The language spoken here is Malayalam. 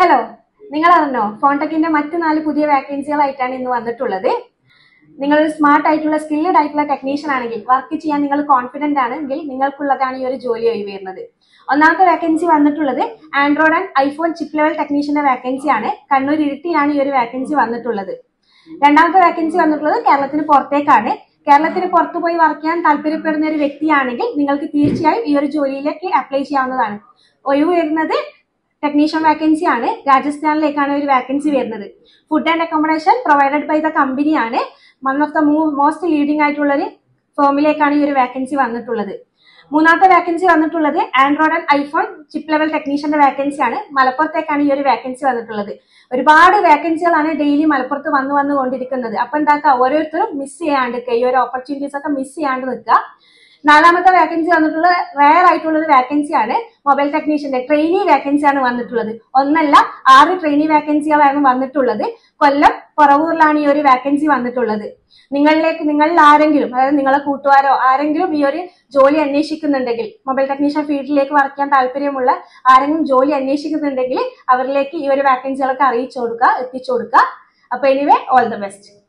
ഹലോ നിങ്ങൾ അറിഞ്ഞോ ഫോൺടെക്കിന്റെ മറ്റു നാല് പുതിയ വാക്കൻസികളായിട്ടാണ് ഇന്ന് വന്നിട്ടുള്ളത്. നിങ്ങൾ ഒരു സ്മാർട്ട് ആയിട്ടുള്ള സ്കില്ലഡ് ആയിട്ടുള്ള ടെക്നീഷ്യൻ ആണെങ്കിൽ വർക്ക് ചെയ്യാൻ നിങ്ങൾ കോൺഫിഡന്റ് ആണെങ്കിൽ നിങ്ങൾക്കുള്ളതാണ് ഈ ഒരു ജോലി ഒഴിവ് വരുന്നത്. ഒന്നാമത്തെ വേക്കൻസി വന്നിട്ടുള്ളത് Android and iPhone chip level ടെക്നീഷ്യന്റെ vacancy ആണ്. കണ്ണൂർ ഇരിട്ടിയാണ് ഈ ഒരു വേക്കൻസി വന്നിട്ടുള്ളത്. രണ്ടാമത്തെ വേക്കൻസി വന്നിട്ടുള്ളത് കേരളത്തിന് പുറത്തേക്കാണ്. കേരളത്തിന് പുറത്തു പോയി വർക്ക് ചെയ്യാൻ താല്പര്യപ്പെടുന്ന ഒരു വ്യക്തിയാണെങ്കിൽ നിങ്ങൾക്ക് തീർച്ചയായും ഈ ഒരു ജോലിയിലേക്ക് അപ്ലൈ ചെയ്യാവുന്നതാണ്. ഒഴിവ് വരുന്നത് ടെക്നീഷ്യൻ വാക്കൻസി ആണ്. രാജസ്ഥാനിലേക്കാണ് ഒരു വാക്കൻസി വരുന്നത്. Food and accommodation provided by the കമ്പനിയാണ് one of the most leading ആയിട്ടുള്ള ഒരു ഫേമിലേക്കാണ് ഈ ഒരു വാക്കൻസി വന്നിട്ടുള്ളത്. മൂന്നാമത്തെ വാക്കൻസി വന്നിട്ടുള്ളത് Android and iPhone chip level ടെക്നീഷ്യന്റെ vacancy ആണ്. മലപ്പുറത്തേക്കാണ് ഈ ഒരു വാക്കൻസി വന്നിട്ടുള്ളത്. ഒരുപാട് വാക്കൻസികളാണ് ഡെയിലി മലപ്പുറത്ത് വന്നു വന്നു കൊണ്ടിരിക്കുന്നത്. അപ്പൊ എന്താക്കുക ഓരോരുത്തരും മിസ് ചെയ്യാണ്ട് ഈ ഒരു ഓപ്പർച്യൂണിറ്റീസ് ഒക്കെ മിസ് ചെയ്യാണ്ട് നിൽക്കുക. നാലാമത്തെ വേക്കൻസി വന്നിട്ടുള്ള റയർ ആയിട്ടുള്ള ഒരു വേക്കൻസി ആണ് മൊബൈൽ ടെക്നീഷ്യന്റെ ട്രെയിനി വാക്കൻസി ആണ് വന്നിട്ടുള്ളത്. ഒന്നല്ല ആറ് ട്രെയിനി വേക്കൻസികളാണ് വന്നിട്ടുള്ളത്. കൊല്ലം പുറവൂറിലാണ് ഈ ഒരു വേക്കൻസി വന്നിട്ടുള്ളത്. നിങ്ങളിലേക്ക് നിങ്ങളിൽ ആരെങ്കിലും അതായത് നിങ്ങളെ കൂട്ടുകാരോ ആരെങ്കിലും ഈ ഒരു ജോലി അന്വേഷിക്കുന്നുണ്ടെങ്കിൽ മൊബൈൽ ടെക്നീഷ്യൻ ഫീൽഡിലേക്ക് വർക്ക് ചെയ്യാൻ താല്പര്യമുള്ള ആരെങ്കിലും ജോലി അന്വേഷിക്കുന്നുണ്ടെങ്കിൽ അവരിലേക്ക് ഈ ഒരു വാക്കൻസികളൊക്കെ അറിയിച്ചു കൊടുക്കുക എത്തിച്ചു കൊടുക്കുക. അപ്പൊ എനിവേ ഓൾ ദ ബെസ്റ്റ്